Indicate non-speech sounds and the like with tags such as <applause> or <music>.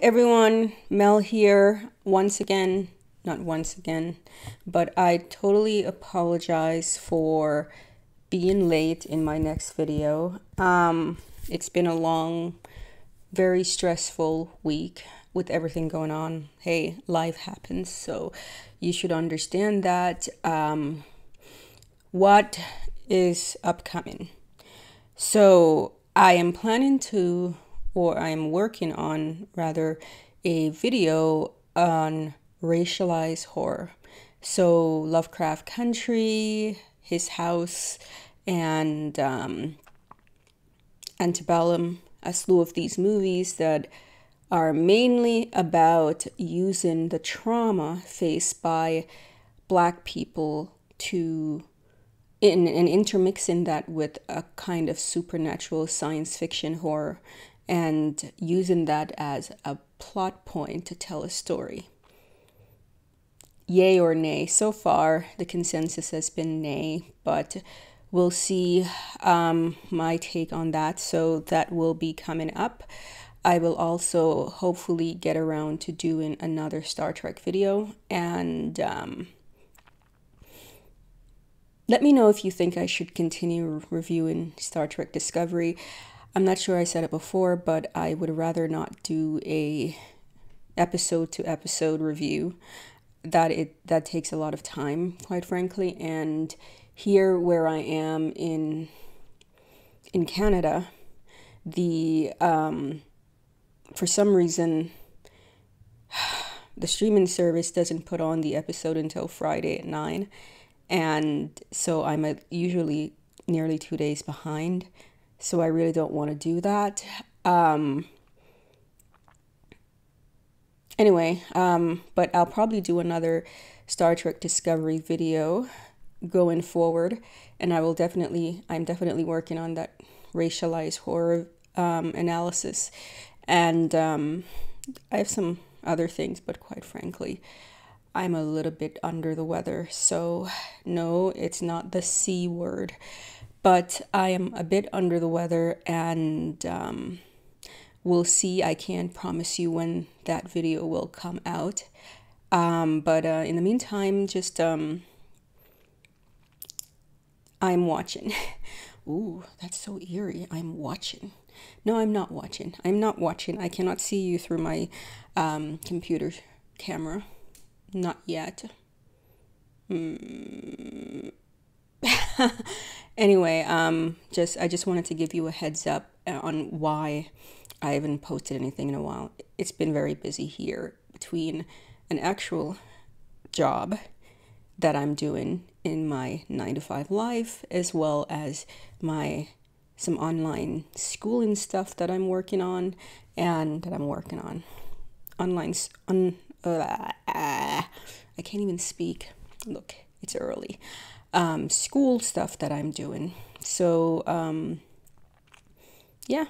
Everyone, Mel here once again. Not once again, but I totally apologize for being late in my next video. Um, it's been a long, very stressful week with everything going on. Hey, life happens, so you should understand that. Um, what is upcoming? So I am planning to or I'm working on rather a video on racialized horror. So Lovecraft Country, His House, and um, Antebellum, a slew of these movies that are mainly about using the trauma faced by black people to in and intermixing that with a kind of supernatural science fiction horror and using that as a plot point to tell a story. Yay or nay? So far, the consensus has been nay, but we'll see um, my take on that. So that will be coming up. I will also hopefully get around to doing another Star Trek video and um, let me know if you think I should continue reviewing Star Trek Discovery. I'm not sure I said it before, but I would rather not do a episode to episode review. That it that takes a lot of time, quite frankly, and here where I am in in Canada, the um, for some reason <sighs> the streaming service doesn't put on the episode until Friday at 9 and so I'm a, usually nearly 2 days behind so I really don't want to do that. Um, anyway, um, but I'll probably do another Star Trek Discovery video going forward, and I will definitely, I'm definitely working on that racialized horror um, analysis, and um, I have some other things, but quite frankly, I'm a little bit under the weather, so no, it's not the C word but I am a bit under the weather and um, we'll see. I can't promise you when that video will come out. Um, but uh, in the meantime, just um, I'm watching. <laughs> Ooh, that's so eerie. I'm watching. No, I'm not watching. I'm not watching. I cannot see you through my um, computer camera. Not yet. Hmm. <laughs> anyway, um, just I just wanted to give you a heads up on why I haven't posted anything in a while. It's been very busy here between an actual job that I'm doing in my nine to five life, as well as my some online schooling stuff that I'm working on and that I'm working on online on uh, uh, I can't even speak. Look, it's early um, school stuff that I'm doing. So, um, yeah,